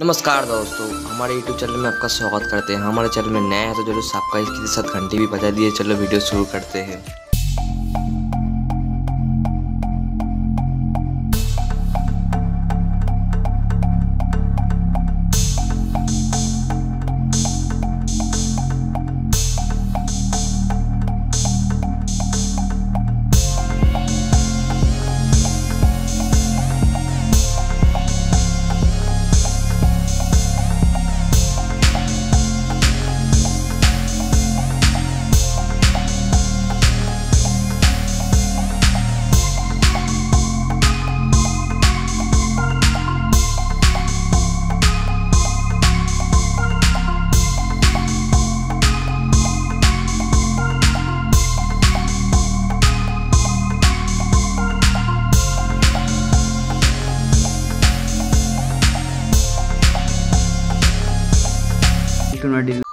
नमस्कार दोस्तों, हमारे YouTube चैनल में आपका स्वागत करते हैं। हमारे चैनल में नया है तो ज़रूर सबका इसके साथ घंटी भी बजा दिए चलो वीडियो शुरू करते हैं। do not